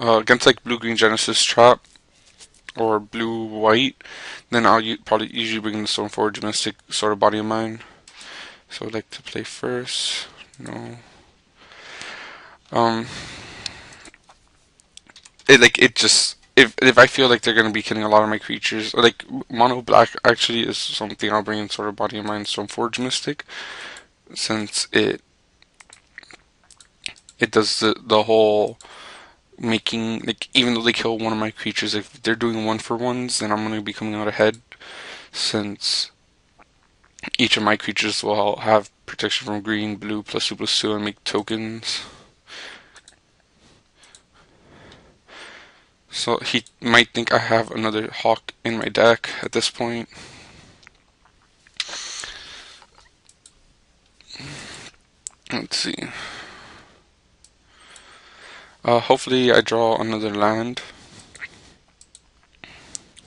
uh, against like blue green Genesis trap or blue white, then I'll probably usually bring the Stoneforge Mystic Sword of Body and Mind. So I'd like to play first. No. Um. It like it just if if I feel like they're gonna be killing a lot of my creatures, like mono black actually is something I'll bring in Sword of Body and Mind Stoneforge Mystic, since it it does the the whole making like even though they kill one of my creatures, if they're doing one for ones, then I'm gonna be coming out ahead, since each of my creatures will have protection from green, blue, plus two, plus two, and make tokens. So he might think I have another hawk in my deck at this point. Let's see. Uh, hopefully I draw another land.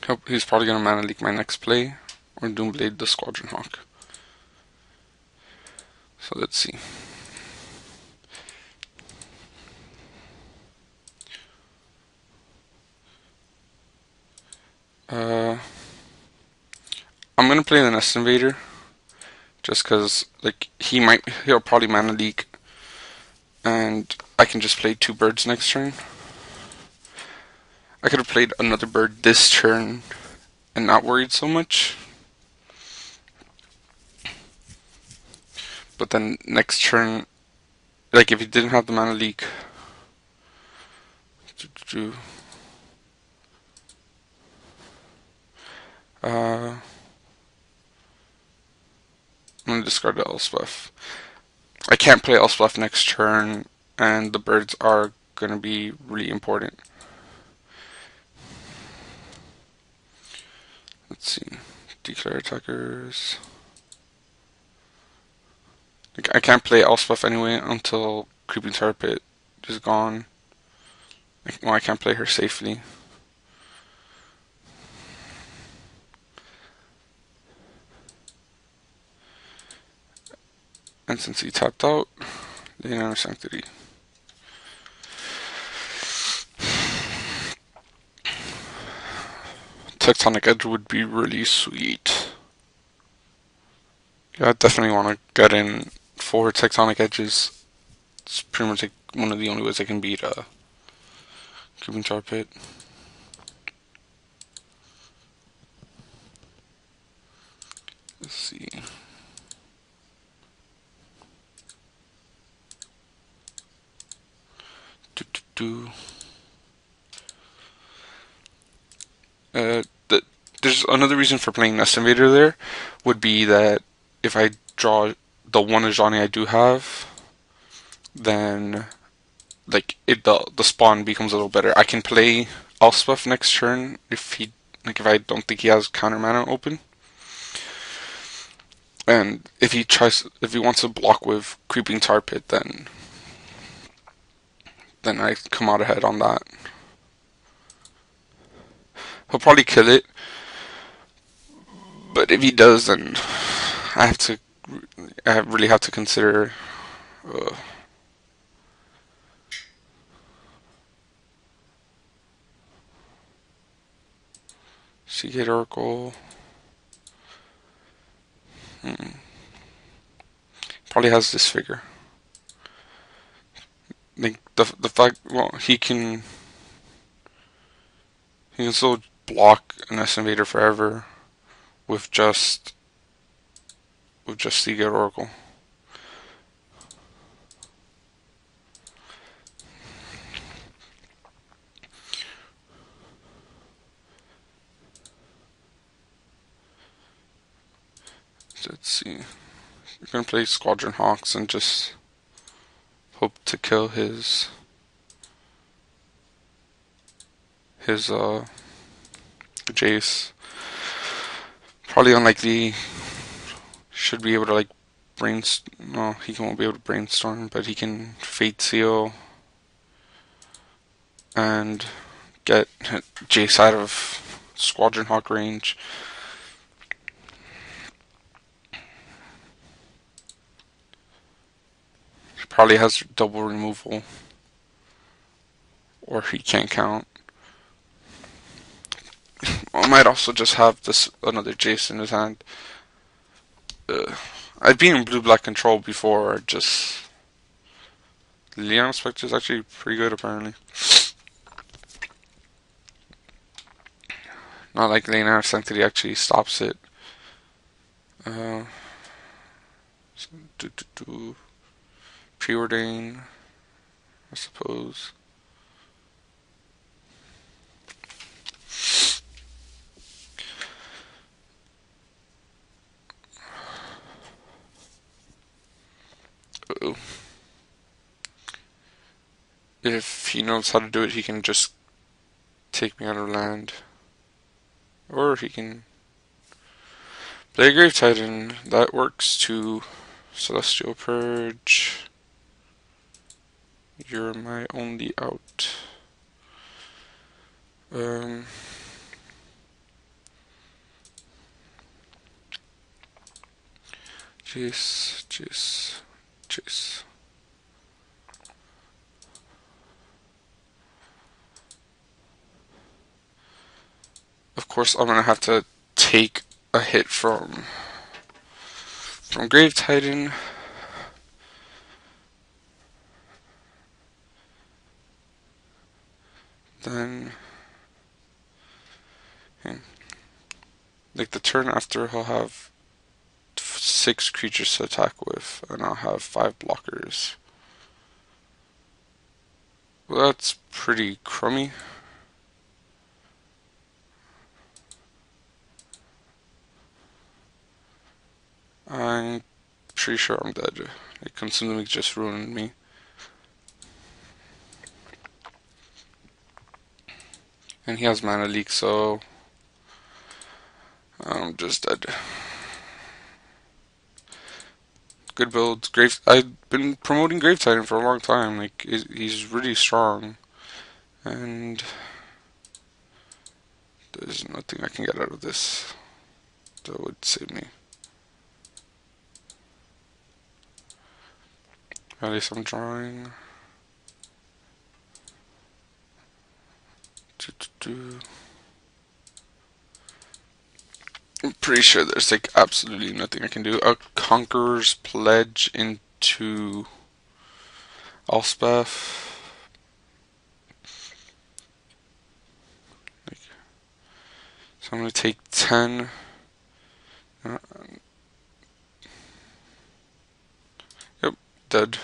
Hope he's probably gonna mana leak my next play or Doom Blade the Squadron Hawk. So let's see. Uh, I'm gonna play the Nest Invader, just cause like he might he'll probably mana leak, and I can just play two birds next turn. I could have played another bird this turn and not worried so much. But then next turn, like if he didn't have the mana leak, uh, I'm gonna discard the Elspeth. I can't play Elspeth next turn and the birds are going to be really important. Let's see. Declare attackers. I can't play Elspeth anyway until Creeping Tar Pit is gone. Well, I can't play her safely. And since he tapped out, Inner Sanctity. Tectonic Edge would be really sweet. Yeah, I definitely want to get in four Tectonic Edges. It's pretty much like one of the only ways I can beat a Creeping Tar Pit. Let's see. Do, do, do. Uh, there's another reason for playing Nest Invader there would be that if I draw the one Ajani I do have, then like it the the spawn becomes a little better. I can play Elspeth next turn if he like if I don't think he has counter mana open. And if he tries if he wants to block with Creeping Tar Pit then then I come out ahead on that. He'll probably kill it but if he does, then I have to, I really have to consider. Uh, Sea Gate Oracle. Hmm. Probably has this figure. The, the the fact well he can he can still block an Nest Invader forever with just with just Sea Gate Oracle. Let's see. We're gonna play Squadron Hawks and just hope to kill his his uh Jace probably unlikely. Should be able to like brainstorm. No, he won't be able to brainstorm, but he can fate seal and get Jace out of Squadron Hawk range. He probably has double removal or he can't count. I might also just have this another Jace in his hand. Uh, I've been in blue black control before. Just Leon Spectre is actually pretty good apparently. Not like Lane Sanctity actually stops it. Uh, do, do, do. Preordain, I suppose. If he knows how to do it, he can just take me out of land. Or he can play Grave Titan. That works too. Celestial Purge. You're my only out. Um, Jace, Jace, Jace. Of course, I'm gonna have to take a hit from from Grave Titan. Then, like the turn after, he'll have six creatures to attack with, and I'll have five blockers. Well, that's pretty crummy. I'm pretty sure I'm dead. Like, consuming just ruined me. And he has mana leak, so I'm just dead. Good build. Grave. I've been promoting Grave Titan for a long time. Like he's really strong, and there's nothing I can get out of this that would save me. At least I'm drawing. I'm pretty sure there's like absolutely nothing I can do. A Conqueror's Pledge into Elspeth. Like, so I'm going to take 10. Uh, dead.